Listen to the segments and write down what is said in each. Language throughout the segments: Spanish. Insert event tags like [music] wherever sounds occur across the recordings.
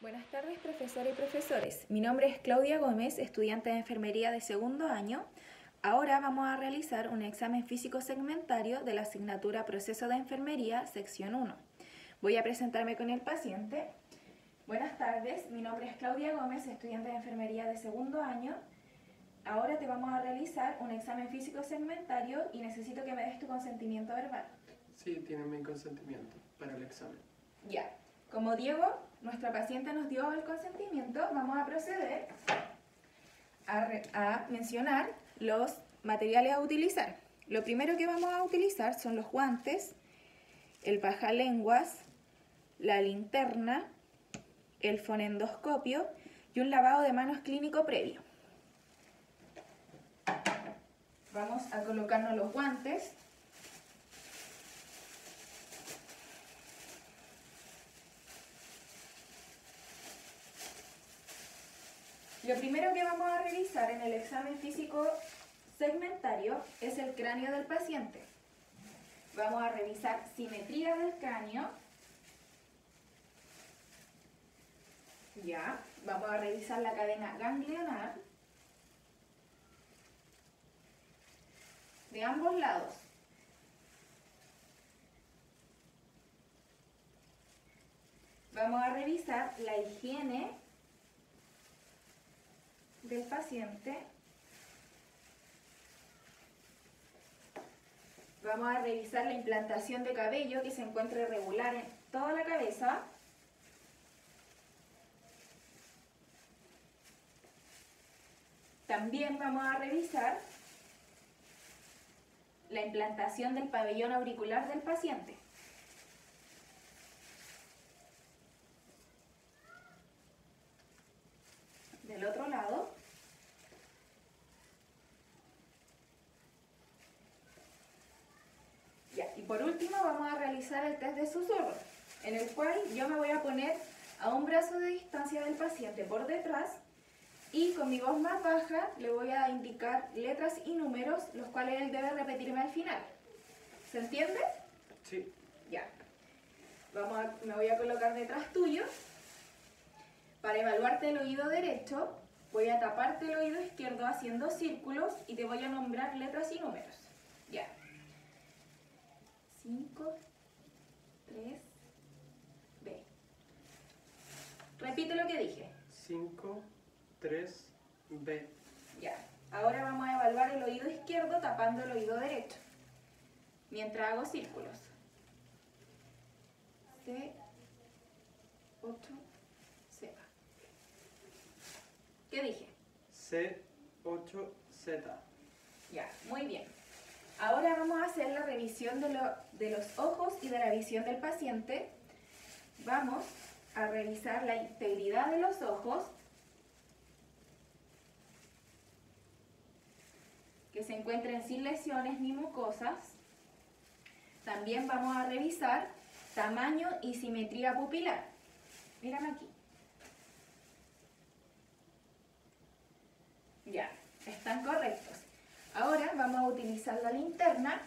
Buenas tardes, profesora y profesores. Mi nombre es Claudia Gómez, estudiante de enfermería de segundo año. Ahora vamos a realizar un examen físico segmentario de la asignatura Proceso de Enfermería, sección 1. Voy a presentarme con el paciente. Buenas tardes, mi nombre es Claudia Gómez, estudiante de enfermería de segundo año. Ahora te vamos a realizar un examen físico segmentario y necesito que me des tu consentimiento verbal. Sí, tiene mi consentimiento para el examen. Ya. Como Diego, nuestra paciente nos dio el consentimiento, vamos a proceder a, mencionar los materiales a utilizar. Lo primero que vamos a utilizar son los guantes, el pajalenguas, la linterna, el fonendoscopio y un lavado de manos clínico previo. Vamos a colocarnos los guantes. Lo primero que vamos a revisar en el examen físico segmentario es el cráneo del paciente. Vamos a revisar simetría del cráneo. Ya, vamos a revisar la cadena ganglionar de ambos lados. Vamos a revisar la higiene del paciente. Vamos a revisar la implantación de cabello que se encuentra irregular en toda la cabeza. También vamos a revisar la implantación del pabellón auricular del paciente. Del otro lado. Ya, y por último vamos a realizar el test de susurro, en el cual yo me voy a poner a un brazo de distancia del paciente por detrás y con mi voz más baja le voy a indicar letras y números, los cuales él debe repetirme al final. ¿Se entiende? Sí, Ya. Vamos a- me voy a colocar detrás tuyo. Para evaluarte el oído derecho, voy a taparte el oído izquierdo haciendo círculos y te voy a nombrar letras y números. Ya. 5, 3, B. Repite lo que dije. 5, 3, B. Ya. Ahora vamos a evaluar el oído izquierdo tapando el oído derecho. Mientras hago círculos. C, 8, Z. ¿Qué dije? C, 8, Z. Ya, muy bien. Ahora vamos a hacer la revisión de, lo- de los ojos y de la visión del paciente. Vamos a revisar la integridad de los ojos, que se encuentren sin lesiones ni mucosas. También vamos a revisar tamaño y simetría pupilar. Mírame aquí. Ya, están correctos. Ahora vamos a utilizar la linterna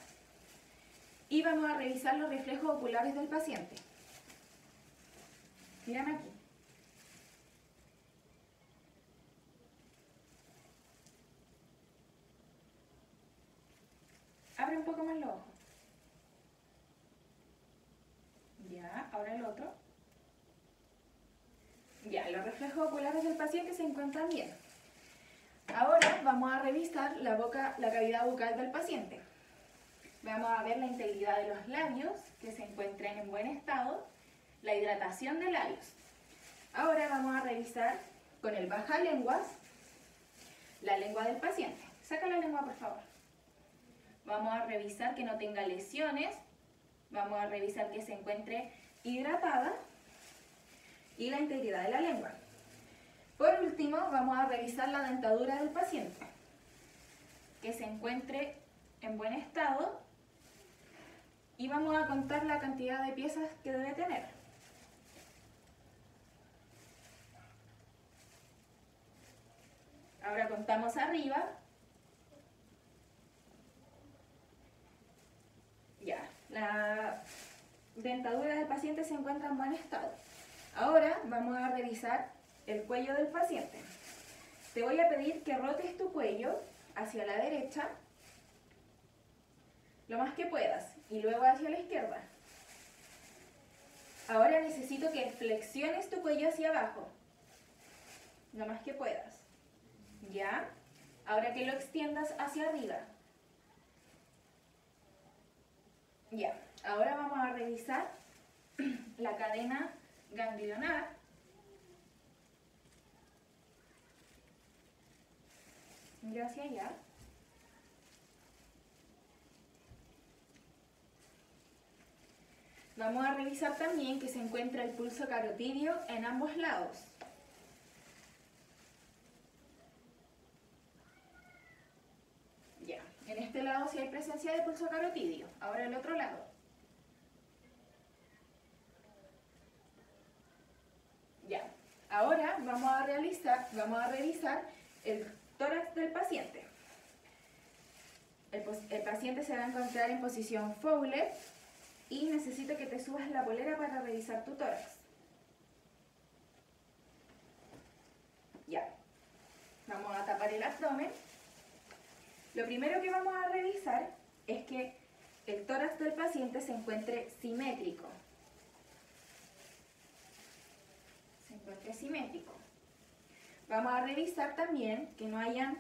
y vamos a revisar los reflejos oculares del paciente. Mírame aquí. Abre un poco más los ojos. Ya, ahora el otro. Ya, los reflejos oculares del paciente se encuentran bien. Ahora vamos a revisar la, boca, la cavidad bucal del paciente. Vamos a ver la integridad de los labios, que se encuentren en buen estado, la hidratación de labios. Ahora vamos a revisar con el baja lenguas la lengua del paciente. Saca la lengua, por favor. Vamos a revisar que no tenga lesiones. Vamos a revisar que se encuentre hidratada y la integridad de la lengua. Por último, vamos a revisar la dentadura del paciente, que se encuentre en buen estado y vamos a contar la cantidad de piezas que debe tener. Ahora contamos arriba. Ya, la dentadura del paciente se encuentra en buen estado. Ahora vamos a revisar el cuello del paciente. Te voy a pedir que rotes tu cuello hacia la derecha lo más que puedas y luego hacia la izquierda. Ahora necesito que flexiones tu cuello hacia abajo, lo más que puedas. ¿Ya? Ahora que lo extiendas hacia arriba. Ya, ahora vamos a revisar [clears throat] la cadena ganglionar. Mira hacia allá. Vamos a revisar también que se encuentra el pulso carotidio en ambos lados. Ya, en este lado sí hay presencia de pulso carotidio. Ahora el otro lado. Ya, ahora vamos a realizar, vamos a revisar el tórax del paciente. El, paciente se va a encontrar en posición Fowler y necesito que te subas la polera para revisar tu tórax. Ya. Vamos a tapar el abdomen. Lo primero que vamos a revisar es que el tórax del paciente se encuentre simétrico. Se encuentre simétrico. Vamos a revisar también que no hayan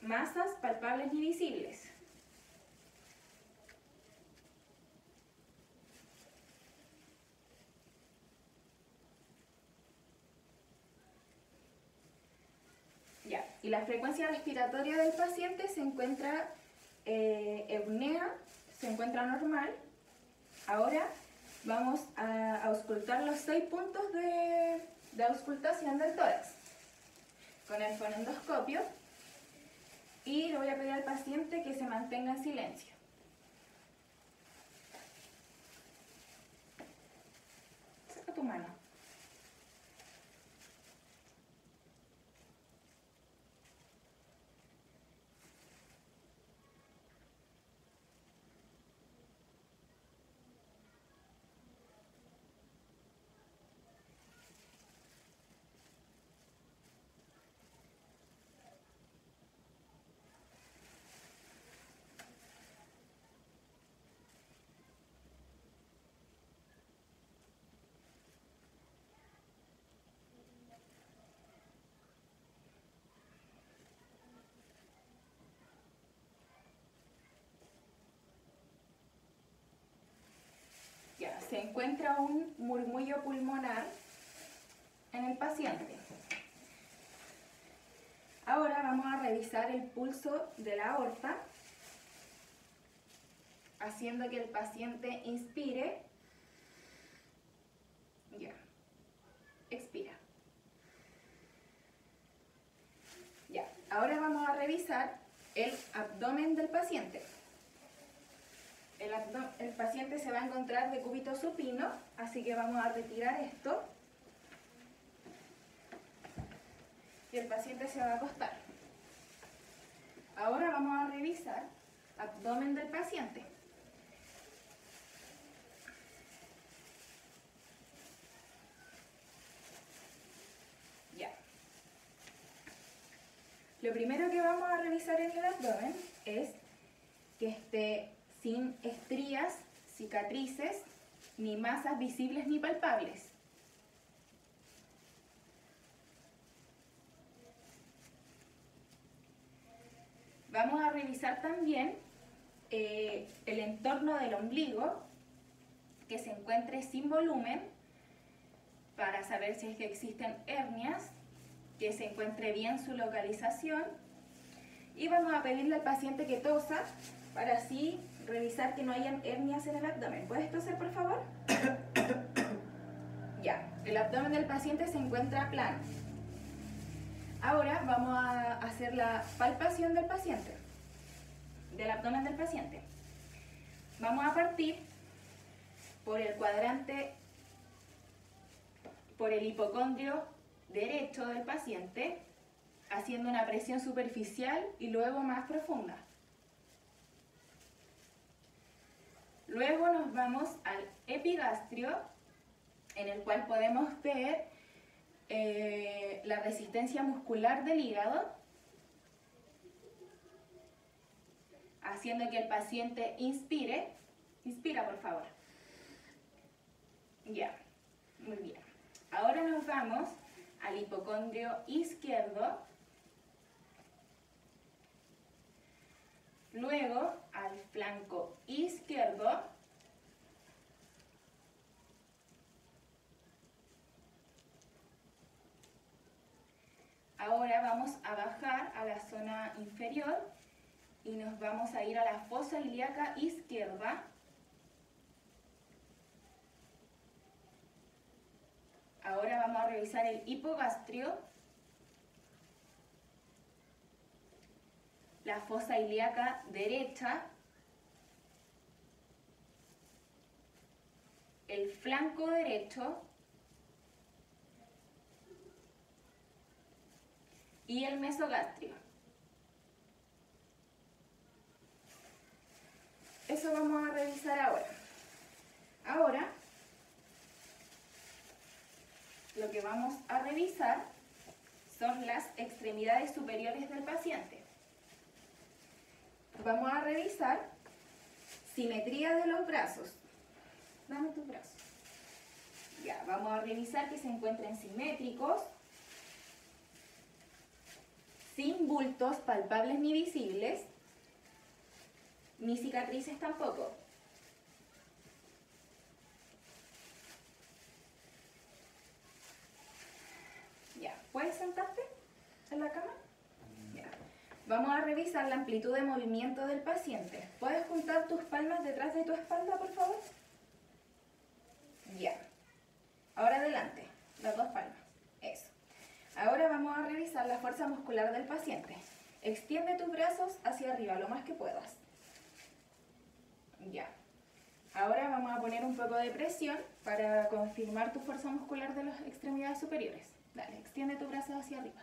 masas palpables ni visibles. Y la frecuencia respiratoria del paciente se encuentra eh, eupnea, se encuentra normal. Ahora vamos a auscultar los seis puntos de, de auscultación del tórax con el fonendoscopio y le voy a pedir al paciente que se mantenga en silencio. Saca tu mano. Se encuentra un murmullo pulmonar en el paciente. Ahora vamos a revisar el pulso de la aorta, haciendo que el paciente inspire. Ya. Expira. Ya. Ahora vamos a revisar el abdomen del paciente el, paciente se va a encontrar de cúbito supino, así que vamos a retirar esto. Y el paciente se va a acostar. Ahora vamos a revisar abdomen del paciente. Ya. Lo primero que vamos a revisar en el abdomen es que esté sin estrías, cicatrices, ni masas visibles ni palpables. Vamos a revisar también eh, el entorno del ombligo, que se encuentre sin volumen, para saber si es que existen hernias, que se encuentre bien su localización. Y vamos a pedirle al paciente que tosa para así revisar que no hayan hernias en el abdomen. ¿Puedes toser, por favor? [coughs] ya, el abdomen del paciente se encuentra plano. Ahora vamos a hacer la palpación del paciente, del abdomen del paciente. Vamos a partir por el cuadrante, por el hipocondrio derecho del paciente, haciendo una presión superficial y luego más profunda. Luego nos vamos al epigastrio, en el cual podemos ver eh, la resistencia muscular del hígado, haciendo que el paciente inspire. Inspira, por favor. Ya, muy bien. Ahora nos vamos al hipocondrio izquierdo, luego al flanco izquierdo, Ahora vamos a bajar a la zona inferior y nos vamos a ir a la fosa ilíaca izquierda. Ahora vamos a revisar el hipogastrio, la fosa ilíaca derecha, el flanco derecho y el mesogastrio. Eso vamos a revisar ahora. Ahora, lo que vamos a revisar son las extremidades superiores del paciente. Vamos a revisar simetría de los brazos. Dame tus brazos. Ya, vamos a revisar que se encuentren simétricos, sin bultos palpables ni visibles, ni cicatrices tampoco. Ya, ¿puedes sentarte en la cama? Ya. Vamos a revisar la amplitud de movimiento del paciente. ¿Puedes juntar tus palmas detrás de tu espalda, por favor? Ya. Ahora adelante, las dos palmas. Eso. Ahora vamos a revisar la fuerza muscular del paciente. Extiende tus brazos hacia arriba lo más que puedas. Ya. Ahora vamos a poner un poco de presión para confirmar tu fuerza muscular de las extremidades superiores. Dale, extiende tus brazos hacia arriba.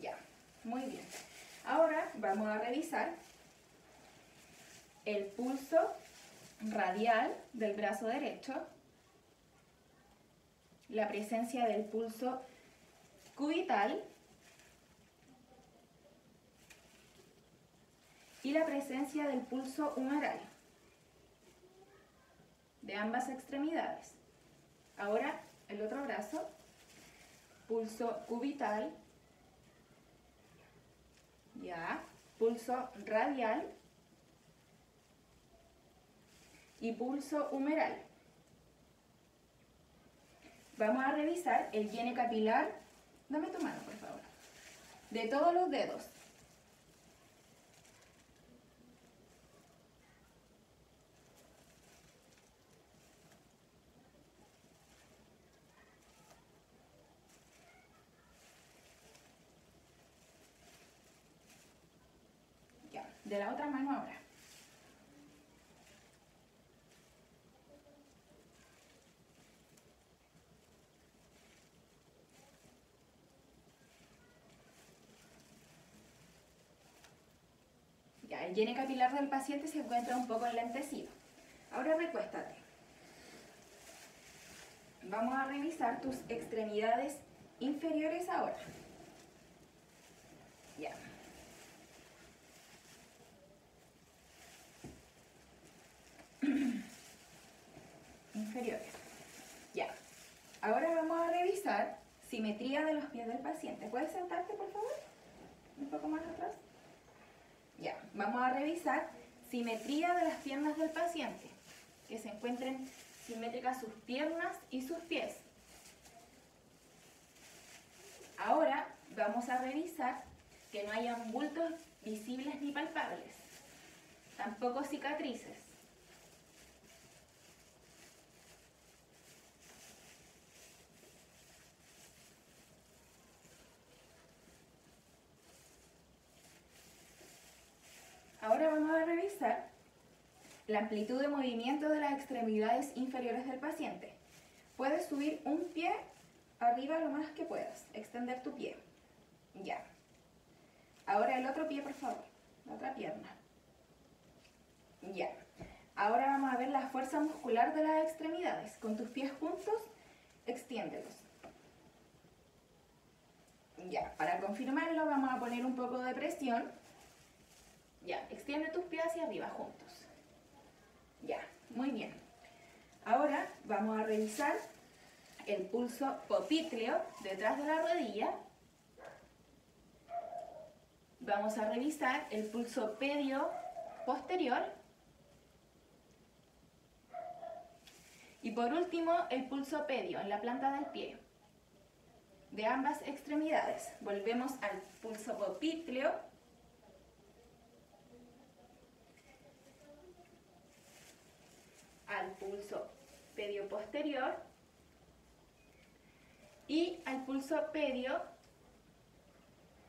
Ya, muy bien. Ahora vamos a revisar el pulso radial del brazo derecho, la presencia del pulso cubital y la presencia del pulso humeral de ambas extremidades. Ahora el otro brazo, pulso cubital, ya, pulso radial y pulso humeral. Vamos a revisar el llene capilar. Dame tu mano, por favor. De todos los dedos. De la otra mano ahora. El llene capilar del paciente se encuentra un poco enlentecido. Ahora recuéstate. Vamos a revisar tus extremidades inferiores ahora. Ya. [clears throat] Inferiores. Ya. Ahora vamos a revisar simetría de los pies del paciente. ¿Puedes sentarte, por favor? Un poco más atrás. Ya, vamos a revisar simetría de las piernas del paciente, que se encuentren simétricas sus piernas y sus pies. Ahora vamos a revisar que no hayan bultos visibles ni palpables, tampoco cicatrices. Vamos a revisar la amplitud de movimiento de las extremidades inferiores del paciente. Puedes subir un pie arriba lo más que puedas, extender tu pie. Ya. Ahora el otro pie, por favor, la otra pierna. Ya. Ahora vamos a ver la fuerza muscular de las extremidades. Con tus pies juntos, extiéndelos. Ya, para confirmarlo vamos a poner un poco de presión. Ya, extiende tus pies hacia arriba juntos. Ya, muy bien. Ahora vamos a revisar el pulso popitleo detrás de la rodilla. Vamos a revisar el pulso pedio posterior. Y por último, el pulso pedio en la planta del pie. De ambas extremidades. Volvemos al pulso popitleo. Al pulso pedio posterior y al pulso pedio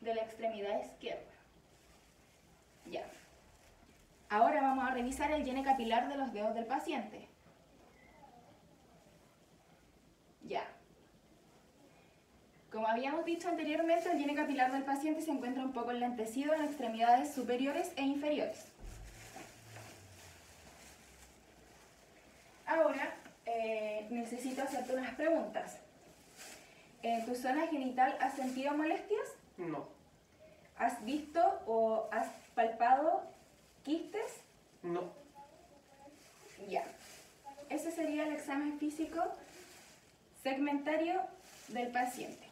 de la extremidad izquierda. Ya. Ahora vamos a revisar el llene capilar de los dedos del paciente. Ya. Como habíamos dicho anteriormente, el llene capilar del paciente se encuentra un poco enlentecido en extremidades superiores e inferiores. Ahora eh, necesito hacerte unas preguntas. ¿En tu zona genital has sentido molestias? No. ¿Has visto o has palpado quistes? No. Ya. Ese sería el examen físico segmentario del paciente.